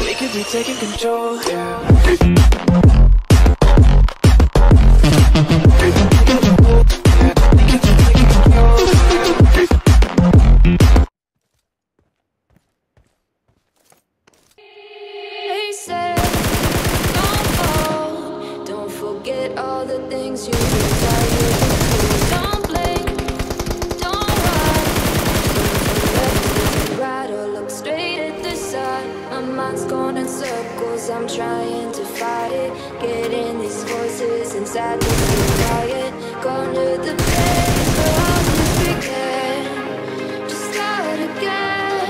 We could be taking control. Yeah. circles, I'm trying to fight it. Getting these voices inside me quiet. Gone to the pain, where all this began start again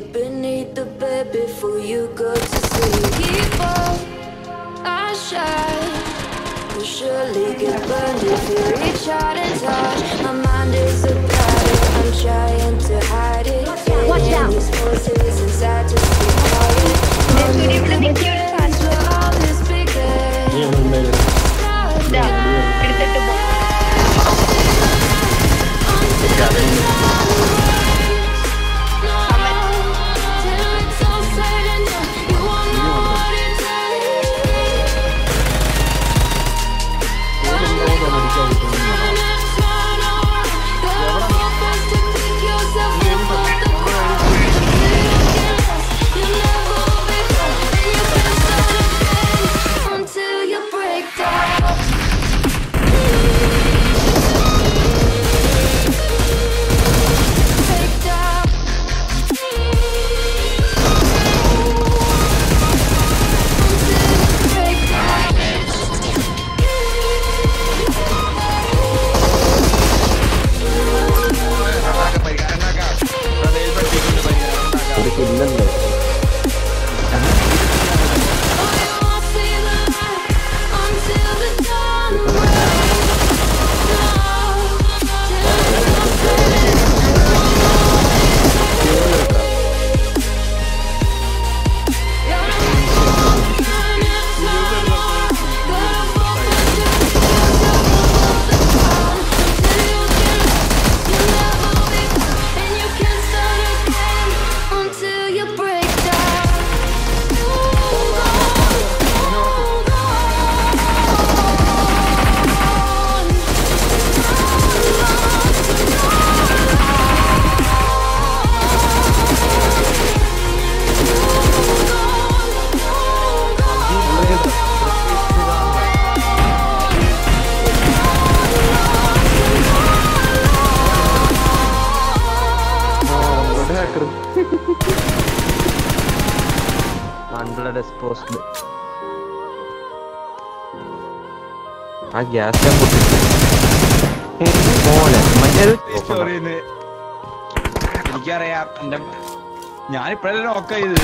beneath the bed before you go to sleep. Keep up, I shine. You'll surely get burned if you reach out and touch. My mind is a blood as ആ gas എനിക്കറിയാം. എന്റെ ഞാനിപ്പോഴല്ലേ ഒക്കെ ഇത്